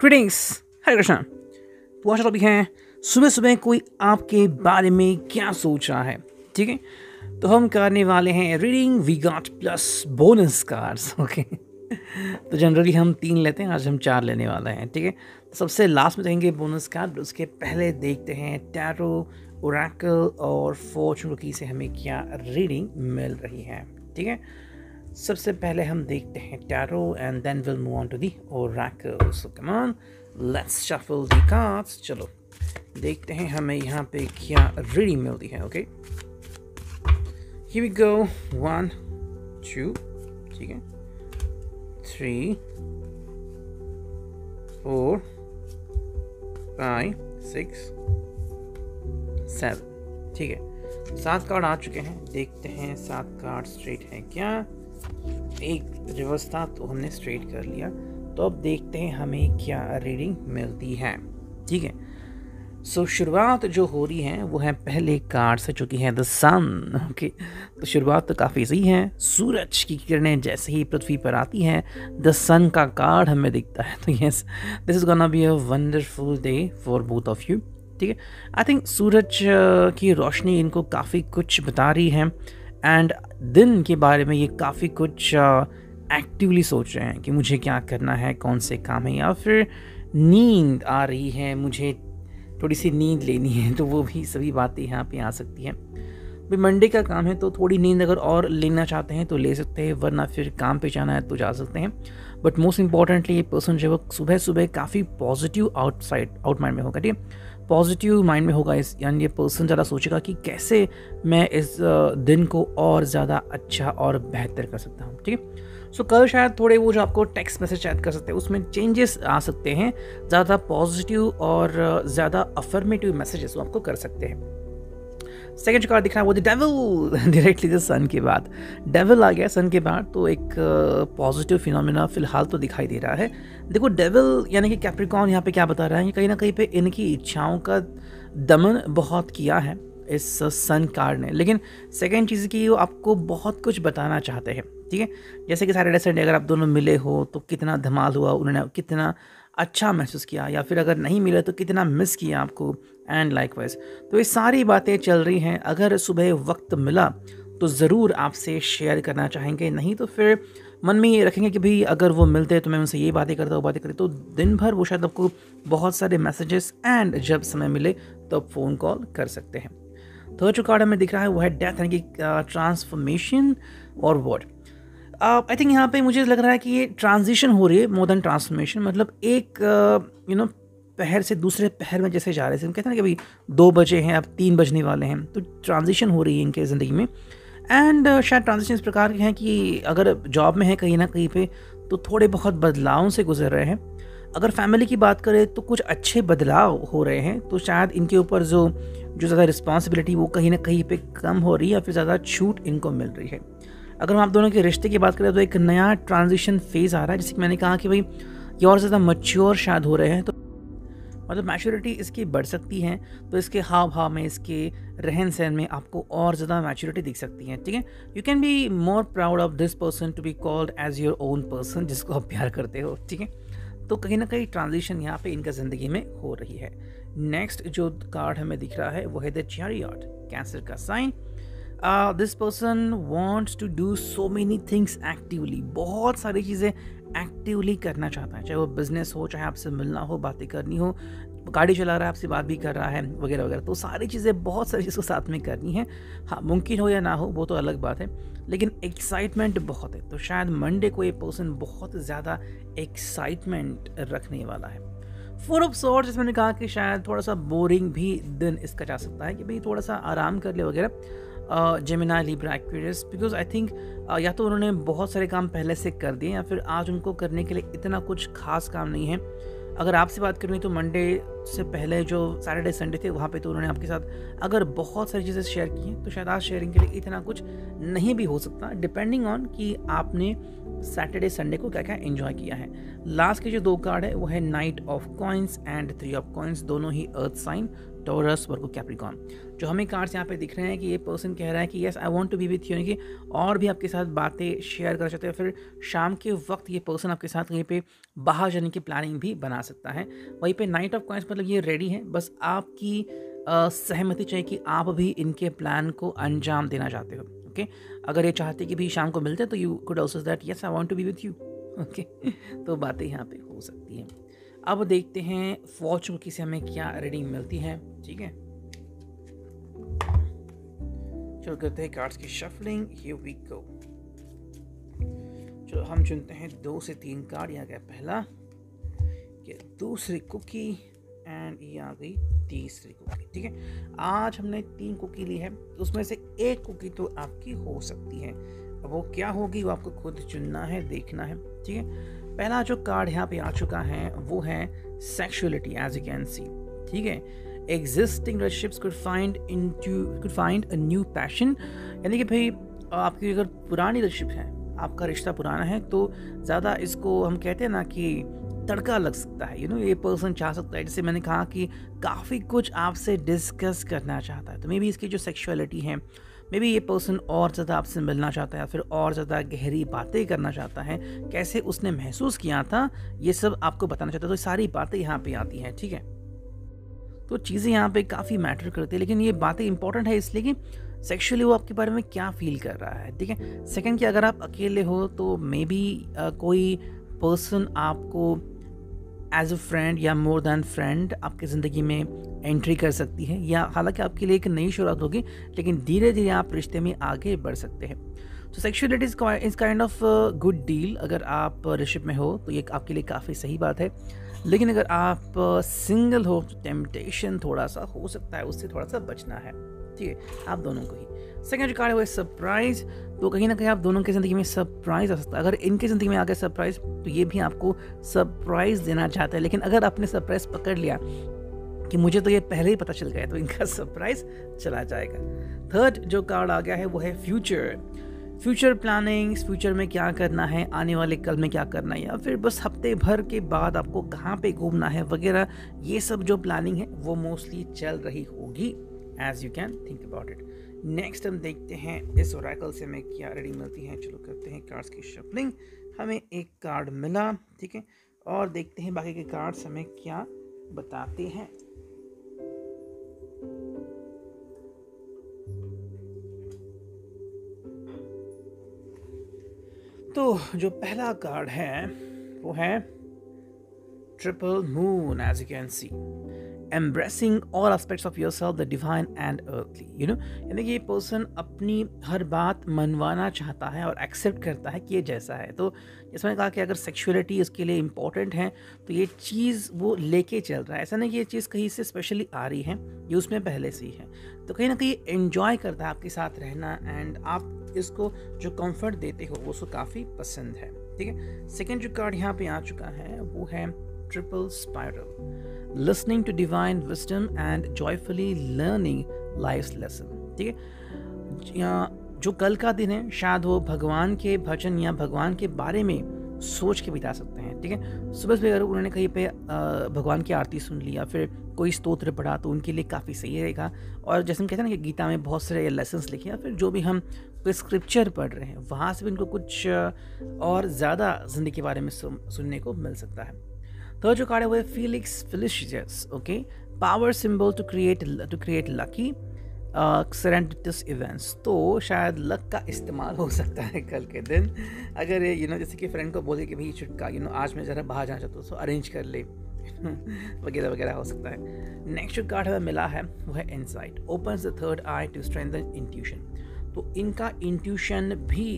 Greetings हरे कृष्णा तो topic है। सुबह सुबह कोई आपके बारे में क्या सोच रहा है? ठीक है? तो हम करने वाले हैं reading we got plus bonus cards okay तो जनरली हम तीन लेते हैं, आज हम चार लेने वाले हैं, ठीक है? तो सबसे लास्ट में देंगे बोनस कार्ड उसके पहले देखते हैं टैरो ओरेकल और फॉर्चून की से हमें क्या रीडिंग मिल रही है, ठीक है? सबसे पहले हम देखते हैं tarot and then will move on to the oracle so come on let's shuffle the cards चलो देखते हैं हमें यहाँ पे क्या रीडिंग मिलती है okay Here we go. One, two, ठीक है? Three four five six seven ठीक है? सात कार्ड आ चुके हैं. देखते हैं सात कार्ड स्ट्रेट हैं क्या? एक रिवर्स था तो हमने स्ट्रेट कर लिया। तो अब देखते हैं हमें क्या रीडिंग मिलती है। ठीक है? सो so, शुरुआत जो हो रही है वो है पहले कार्ड से जो कि है द सन ओके तो शुरुआत तो काफ़ी सही है। सूरज की किरणें जैसे ही पृथ्वी पर आती हैं द सन का कार्ड हमें दिखता है। तो yes this is gonna be a wonderful day for both of you ठीक है? आई थिंक सूरज की रोशनी इनको काफ़ी कुछ बता रही है। एंड दिन के बारे में ये काफ़ी कुछ एक्टिवली सोच रहे हैं कि मुझे क्या करना है, कौन से काम है, या फिर नींद आ रही है, मुझे थोड़ी सी नींद लेनी है तो वो भी सभी बातें यहाँ पे आ सकती हैं। भाई मंडे का काम है तो थोड़ी नींद अगर और लेना चाहते हैं तो ले सकते हैं, वरना फिर काम पे जाना है तो जा सकते हैं। बट मोस्ट इंपॉर्टेंटली ये पर्सन जो है सुबह सुबह काफ़ी पॉजिटिव आउटसाइड आउट माइंड में होगा, ठीक है? पॉजिटिव माइंड में होगा इस, यानी ये पर्सन ज़्यादा सोचेगा कि कैसे मैं इस दिन को और ज़्यादा अच्छा और बेहतर कर सकता हूँ, ठीक है? सो कल शायद थोड़े वो जो आपको टेक्स्ट मैसेज शायद कर सकते हैं, उसमें चेंजेस आ सकते हैं, ज़्यादा पॉजिटिव और ज़्यादा अफर्मेटिव मैसेजेस वो आपको कर सकते हैं। सेकेंड जो कार्ड दिख रहा है वो डेविल डायरेक्टली द सन के बाद। डेविल आ गया सन के बाद तो एक पॉजिटिव फिनोमिना फ़िलहाल तो दिखाई दे रहा है। देखो डेविल यानी कि कैप्रिकॉन यहाँ पे क्या बता रहा है, कहीं ना कहीं पे इनकी इच्छाओं का दमन बहुत किया है इस सन कार्ड ने। लेकिन सेकेंड चीज़ की वो आपको बहुत कुछ बताना चाहते हैं, ठीक है? जैसे कि सारे संडे अगर आप दोनों मिले हो तो कितना धमाल हुआ, उन्होंने कितना अच्छा महसूस किया या फिर अगर नहीं मिला तो कितना मिस किया आपको? एंड लाइक वाइज तो ये सारी बातें चल रही हैं। अगर सुबह वक्त मिला तो ज़रूर आपसे शेयर करना चाहेंगे। नहीं तो फिर मन में ये रखेंगे कि भाई, अगर वो मिलते हैं तो मैं उनसे ये बातें करता हूँ बातें करती तो दिन भर वो शायद आपको बहुत सारे मैसेजेस एंड जब समय मिले तो फ़ोन कॉल कर सकते हैं। थर्ड जो कार्ड हमें दिख रहा है, वो है डेथ यानी कि ट्रांसफॉर्मेशन और वर्ड आई थिंक यहाँ पे मुझे लग रहा है कि ये ट्रांजिशन हो रही है मोर देन ट्रांसफॉर्मेशन मतलब एक यू नो पहर से दूसरे पहर में जैसे जा रहे थे हम कहते हैं ना कि भाई दो बजे हैं अब तीन बजने वाले हैं। तो ट्रांजिशन हो रही है इनके ज़िंदगी में। एंड uh, शायद ट्रांजिशन इस प्रकार के हैं कि अगर जॉब में है कहीं ना कहीं पे तो थोड़े बहुत बदलावों से गुजर रहे हैं। अगर फैमिली की बात करें तो कुछ अच्छे बदलाव हो रहे हैं। तो शायद इनके ऊपर जो जो ज़्यादा रिस्पॉन्सिबिलिटी वो कहीं ना कहीं पे कम हो रही है या फिर ज़्यादा छूट इनको मिल रही है। अगर हम आप दोनों के रिश्ते की बात करें तो एक नया ट्रांजिशन फ़ेज़ आ रहा है जैसे कि मैंने कहा कि भाई, ये और ज़्यादा मच्योर शायद हो रहे हैं। तो मतलब मैच्योरिटी इसकी बढ़ सकती है तो इसके हाव भाव में, इसके रहन सहन में आपको और ज़्यादा मैच्योरिटी दिख सकती है, ठीक है? You can be more proud of this person to be called as your own person जिसको आप प्यार करते हो, ठीक है? तो कहीं ना कहीं ट्रांजिशन यहाँ पे इनका ज़िंदगी में हो रही है। नेक्स्ट जो कार्ड हमें दिख रहा है, वो है द चैरियट कैंसर का sign this person wants to do so many things actively बहुत सारी चीज़ें एक्टिवली करना चाहता है। चाहे वो बिज़नेस हो, चाहे आपसे मिलना हो, बातें करनी हो, गाड़ी चला रहा है, आपसे बात भी कर रहा है, वगैरह वगैरह। तो सारी चीज़ें, बहुत सारी चीज़ों साथ में करनी है। हाँ मुमकिन हो या ना हो, वो तो अलग बात है, लेकिन एक्साइटमेंट बहुत है। तो शायद मंडे को ये पर्सन बहुत ज़्यादा एक्साइटमेंट रखने वाला है। फोर ऑफ़ सॉर्ट जिसमें कहा कि शायद थोड़ा सा बोरिंग भी दिन इसका जा सकता है कि भाई थोड़ा सा आराम कर ले वगैरह Gemini Libra Aquarius because I think या तो उन्होंने बहुत सारे काम पहले से कर दिए या फिर आज उनको करने के लिए इतना कुछ खास काम नहीं है। अगर आपसे बात करनी तो मंडे से पहले जो सैटरडे संडे थे, वहाँ पे तो उन्होंने आपके साथ अगर बहुत सारी चीज़ें शेयर की हैं तो शायद आज शेयरिंग के लिए इतना कुछ नहीं भी हो सकता। डिपेंडिंग ऑन कि आपने सैटरडे संडे को क्या क्या एंजॉय किया है? लास्ट के जो दो कार्ड है, वो है knight of coins and three of coins दोनों ही earth sign Taurus Virgo Capricorn जो हमें कार्ड्स यहाँ पे दिख रहे हैं कि ये पर्सन कह रहा है कि yes I want to be with you कि और भी आपके साथ बातें शेयर कर सकते हैं, फिर शाम के वक्त ये पर्सन आपके साथ कहीं पे बाहर जाने की प्लानिंग भी बना सकता है। वहीं पे नाइट ऑफ़ कॉइन्स मतलब ये रेडी है, बस आपकी सहमति चाहिए कि आप भी इनके प्लान को अंजाम देना चाहते हो। ओके अगर ये चाहते कि भी शाम को मिलते तो you could also that yes I want to be with you okay तो बातें यहाँ पे हो सकती हैं। अब देखते हैं फॉर्चून की से हमें क्या रीडिंग मिलती है, ठीक है? चलो करते हैं कार्ड्स की शफलिंग हियर वी गो चलो, हम चुनते हैं दो से तीन कार्ड यहाँ गया पहला। दूसरी कुकी एंड ये आ गई तीसरी कुकी ठीक है? आज हमने तीन कुकी ली है, उसमें से एक कुकी तो आपकी हो सकती है। अब वो क्या होगी, वो आपको खुद चुनना है, देखना है, ठीक है? पहला जो कार्ड यहाँ पे आ चुका है, वो है sexuality as you can see ठीक है? Existing relationships could find into could find a new passion यानी कि भाई, आपकी अगर पुरानी रिलेशनशिप है, आपका रिश्ता पुराना है तो ज़्यादा इसको हम कहते हैं ना कि तड़का लग सकता है। यू नो ये पर्सन चाह सकता है। जैसे मैंने कहा कि काफ़ी कुछ आपसे डिस्कस करना चाहता है। तो मे बी इसकी जो सेक्सुअलिटी है मे बी ये पर्सन और ज़्यादा आपसे मिलना चाहता है या फिर और ज़्यादा गहरी बातें करना चाहता है, कैसे उसने महसूस किया था, ये सब आपको बताना चाहता है। तो सारी बातें यहाँ पे आती हैं, ठीक है? तो चीज़ें यहाँ पे काफ़ी मैटर करती है, लेकिन ये बातें इंपॉर्टेंट है इसलिए कि सेक्सुअली वो आपके बारे में क्या फील कर रहा है, ठीक है? सेकंड कि अगर आप अकेले हो तो मे बी कोई पर्सन आपको एज अ फ्रेंड या मोर देन फ्रेंड आपकी ज़िंदगी में एंट्री कर सकती है या हालाँकि आपके लिए एक नई शुरुआत होगी, लेकिन धीरे धीरे आप रिश्ते में आगे बढ़ सकते हैं। तो sexuality is kind of good deal अगर आप रिशिप में हो तो ये आपके लिए काफ़ी सही बात है। लेकिन अगर आप सिंगल हो तो टेम्पटेशन थोड़ा सा हो सकता है, उससे थोड़ा सा बचना है। ठीक है, आप दोनों को ही। सेकेंड जो कार्ड है वो सरप्राइज़ तो कहीं ना कहीं आप दोनों की ज़िंदगी में सरप्राइज़ आ सकता है। अगर इनकी ज़िंदगी में आ गया सरप्राइज़ तो ये भी आपको सरप्राइज़ देना चाहता है। लेकिन अगर आपने सरप्राइज़ पकड़ लिया कि मुझे तो ये पहले ही पता चल गया तो इनका सरप्राइज़ चला जाएगा। थर्ड जो कार्ड आ गया है, वो है फ्यूचर फ्यूचर प्लानिंग फ्यूचर में क्या करना है, आने वाले कल में क्या करना है, या फिर बस हफ़्ते भर के बाद आपको कहाँ पे घूमना है वगैरह, ये सब जो प्लानिंग है, वो मोस्टली चल रही होगी as you can think about it next हम देखते हैं, इस ओरेकल से हमें क्या रीडिंग मिलती है, चलो करते हैं कार्ड्स की शफलिंग हमें एक कार्ड मिला, ठीक है? और देखते हैं बाकी के कार्ड्स हमें क्या बताते हैं। तो जो पहला कार्ड है वो है triple moon as you can see embracing all aspects of yourself the divine and earthly you know यानी कि ये पर्सन अपनी हर बात मनवाना चाहता है और एक्सेप्ट करता है कि ये जैसा है। तो जैसे मैंने कहा कि अगर सेक्शुअलिटी इसके लिए इंपॉर्टेंट है तो ये चीज़ वो लेके चल रहा है। ऐसा नहीं कि ये चीज़ कहीं से स्पेशली आ रही है, ये उसमें पहले से ही है। तो कहीं ना कहीं एन्जॉय करता है आपके साथ रहना एंड आप इसको जो कंफर्ट देते हो, वो उसको काफ़ी पसंद है। ठीक है? सेकेंड जो कार्ड यहाँ पे आ चुका है, वो है triple spiral listening to divine wisdom and joyfully learning life lesson ठीक है? जो कल का दिन है, शायद वो भगवान के भजन या भगवान के बारे में सोच के बिता सकते हैं, ठीक है? सुबह सुबह अगर उन्होंने कहीं पे भगवान की आरती सुन ली या फिर कोई स्तोत्र पढ़ा तो उनके लिए काफ़ी सही रहेगा। और जैसे हम कहते हैं ना कि गीता में बहुत सारे लेसन लिखे या फिर जो भी हम कोई स्क्रिप्चर पढ़ रहे हैं, वहाँ से भी उनको कुछ और ज़्यादा ज़िंदगी के बारे में सुनने को मिल सकता है। थर्ड जो कार्ड है वो है Felix Felicis okay power symbol to create to create lucky serendipitous events तो शायद लक का इस्तेमाल हो सकता है कल के दिन। अगर यू नो जैसे कि फ्रेंड को बोले कि भाई, छुटका यू नो आज मैं ज़रा बाहर जाना चाहता हूँ सो अरेंज कर ले। वगैरह वगैरह हो सकता है। नेक्स्ट जो कार्ड हमें मिला है, वो है insight open the third eye to strengthen intuition तो इनका इंट्यूशन भी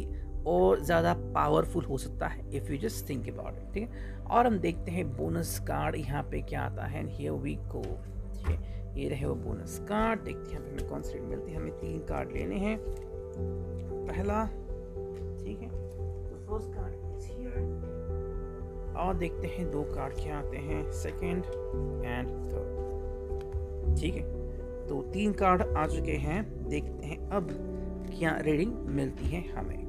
और ज़्यादा पावरफुल हो सकता है if you just think about it ठीक है? और हम देखते हैं बोनस कार्ड यहाँ पे क्या आता है हियर वी गो ठीक है? ये रहे वो बोनस कार्ड देखते हैं हमें कौन सी मिलती है, हमें तीन कार्ड लेने हैं। पहला, ठीक है? तो फ़र्स्ट कार्ड और देखते हैं दो कार्ड क्या आते हैं सेकंड एंड थर्ड ठीक है? तो तीन कार्ड आ चुके हैं, देखते हैं अब क्या रीडिंग मिलती है हमें।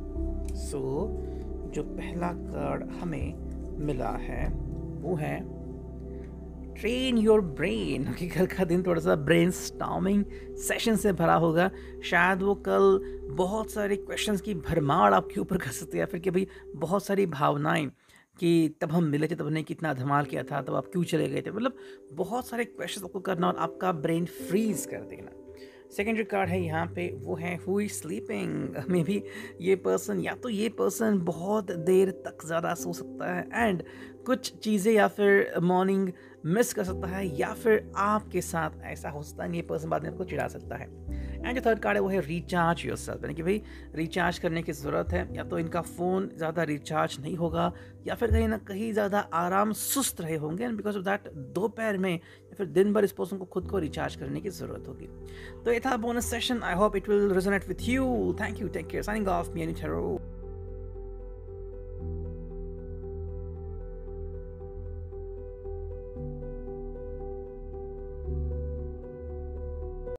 सो so, जो पहला कार्ड हमें मिला है वो है ट्रेन योर ब्रेन क्योंकि कल का दिन थोड़ा सा ब्रेन स्टॉमिंग सेशन से भरा होगा। शायद वो कल बहुत सारे क्वेश्चंस की भरमार आपके ऊपर कर सकते हैं फिर कि भाई बहुत सारी भावनाएँ कि तब हम मिले थे तब हमने कितना धमाल किया था तब आप क्यों चले गए थे? मतलब बहुत सारे क्वेश्चन आपको करना और आपका ब्रेन फ्रीज कर देना। सेकेंडरी कार्ड है, यहाँ पे वो है who is sleeping may be ये पर्सन या तो ये पर्सन बहुत देर तक ज़्यादा सो सकता है एंड कुछ चीज़ें या फिर मॉर्निंग मिस कर सकता है या फिर आपके साथ ऐसा हो सकता है, ये पर्सन बाद में आपको चिढ़ा सकता है। एंड जो थर्ड कार्ड है, वो है रिचार्ज योर सेल्फ यानी कि भाई रिचार्ज करने की ज़रूरत है, या तो इनका फ़ोन ज़्यादा रिचार्ज नहीं होगा, या फिर कहीं ना कहीं ज़्यादा आराम सुस्त रहे होंगे एंड बिकॉज़ ऑफ़ दैट दोपहर में, या फिर दिन भर इस पर्सन को खुद को रिचार्ज करने की ज़रूरत होगी. तो ये था bonus session I hope it will resonate with you thank you take care signing off me any